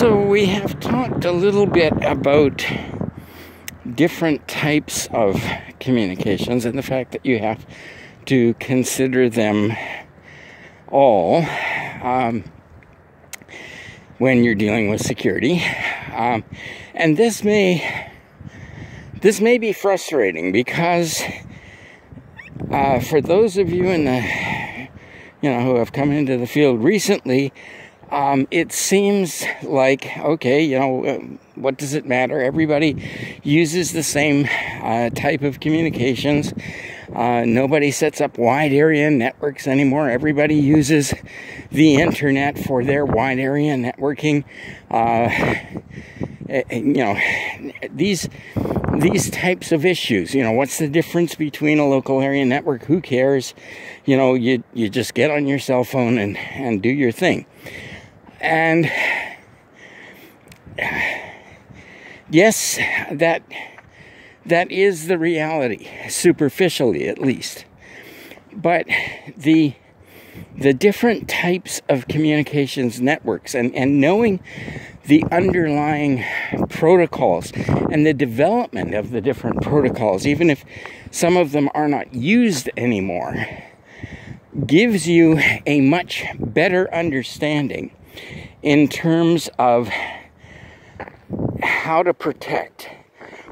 So, we have talked a little bit about different types of communications and the fact that you have to consider them all um, when you're dealing with security. Um, and this may this may be frustrating because uh, for those of you in the you know who have come into the field recently, um, it seems like okay, you know, uh, what does it matter? Everybody uses the same uh, type of communications. Uh, nobody sets up wide area networks anymore. Everybody uses the internet for their wide area networking. Uh, eh, eh, you know, these these types of issues. You know, what's the difference between a local area network? Who cares? You know, you you just get on your cell phone and and do your thing. And yes, that that is the reality, superficially at least. But the the different types of communications networks and, and knowing the underlying protocols and the development of the different protocols, even if some of them are not used anymore, gives you a much better understanding in terms of how to protect.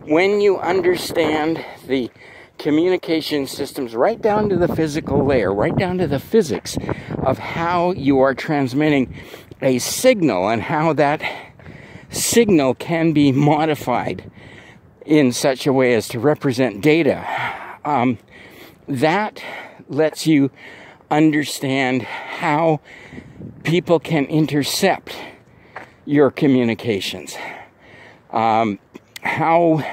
When you understand the communication systems right down to the physical layer, right down to the physics of how you are transmitting a signal and how that signal can be modified in such a way as to represent data. Um, that lets you understand how people can intercept your communications, um, how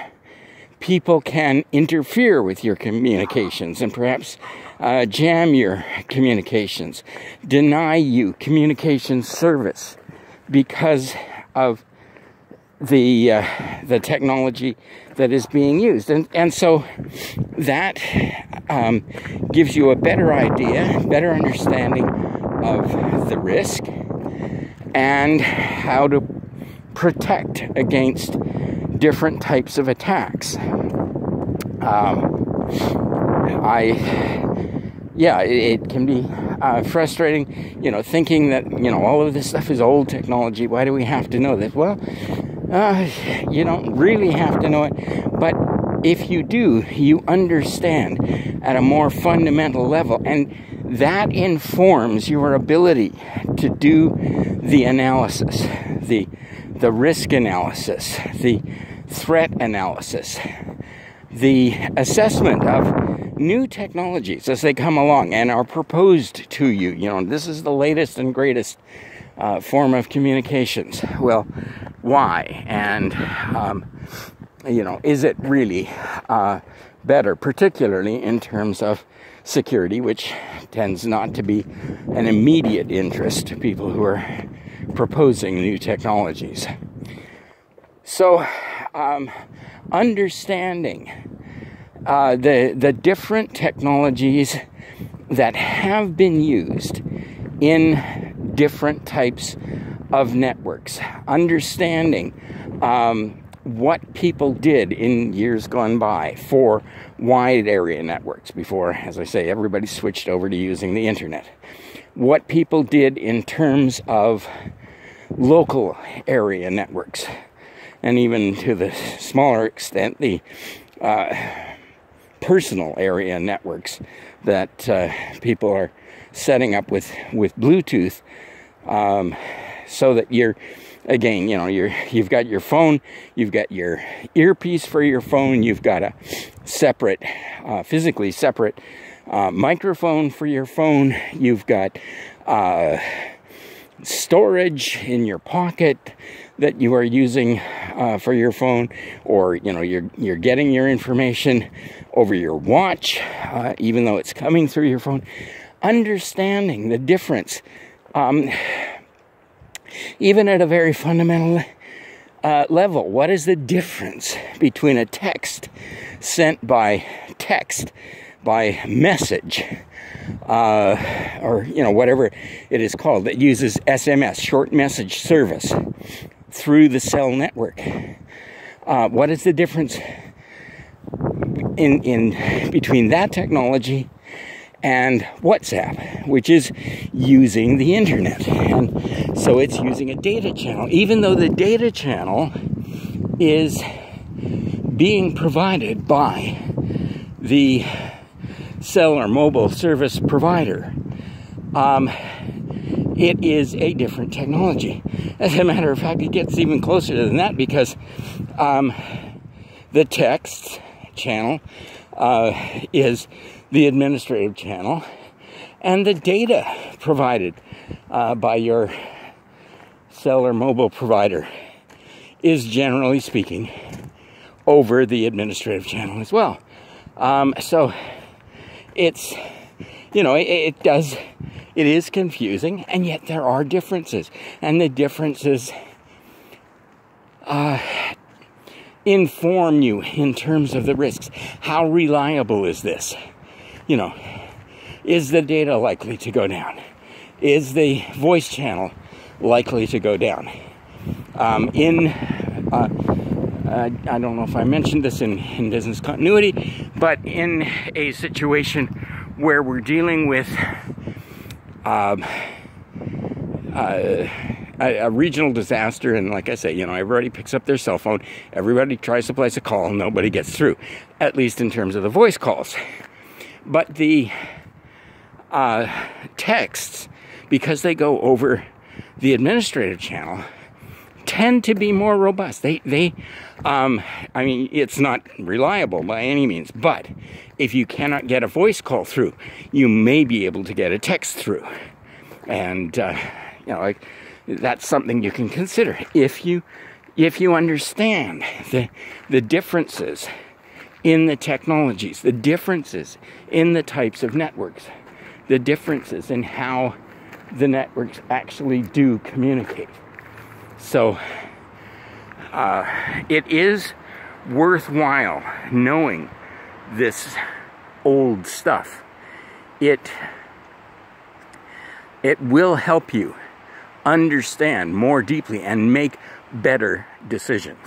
people can interfere with your communications and perhaps uh, jam your communications, deny you communication service because of the uh, the technology that is being used, and and so that um, gives you a better idea, better understanding of the risk and how to protect against different types of attacks. Um, I, yeah, it, it can be uh, frustrating, you know, thinking that, you know, all of this stuff is old technology. Why do we have to know this? Well, uh, you don't really have to know it, but if you do, you understand at a more fundamental level, and that informs your ability to do the analysis, the the risk analysis, the threat analysis, the assessment of new technologies as they come along and are proposed to you. You know, this is the latest and greatest uh, form of communications. Well, why? And, um, you know, is it really uh, better, particularly in terms of security, which tends not to be an immediate interest to people who are proposing new technologies. So, um, understanding uh, the the different technologies that have been used in different types of networks, understanding um, what people did in years gone by for wide area networks before, as I say, everybody switched over to using the internet. What people did in terms of local area networks, and even to the smaller extent, the uh, personal area networks that uh, people are setting up with, with Bluetooth um, so that you're again you know you're you've got your phone you've got your earpiece for your phone you've got a separate uh, physically separate uh, microphone for your phone you've got uh, storage in your pocket that you are using uh, for your phone or you know you're you're getting your information over your watch uh, even though it's coming through your phone. Understanding the difference. Um, even at a very fundamental uh, level. What is the difference between a text sent by text, by message, uh, or you know whatever it is called that uses SMS, short message service, through the cell network. Uh, what is the difference in in between that technology and WhatsApp, which is using the internet. And so it's using a data channel, even though the data channel is being provided by the cell or mobile service provider. Um, it is a different technology. As a matter of fact, it gets even closer than that because um, the text channel uh, is the administrative channel, and the data provided uh, by your cell or mobile provider is generally speaking over the administrative channel as well. Um, so it's, you know, it, it does, it is confusing, and yet there are differences. And the differences uh, inform you in terms of the risks. How reliable is this? You know, is the data likely to go down? Is the voice channel likely to go down? Um, in, uh, uh, I don't know if I mentioned this in, in business continuity, but in a situation where we're dealing with um, uh, a, a, regional disaster, and like I say, you know, everybody picks up their cell phone, everybody tries to place a call, nobody gets through, at least in terms of the voice calls. But the uh, texts, because they go over the administrative channel, tend to be more robust. They, they, um, I mean, it's not reliable by any means, but if you cannot get a voice call through, you may be able to get a text through. And, uh, you know, like, that's something you can consider if you if you understand the the differences in the technologies, the differences in the types of networks, the differences in how the networks actually do communicate. So uh, it is worthwhile knowing this old stuff. It it will help you understand more deeply and make better decisions.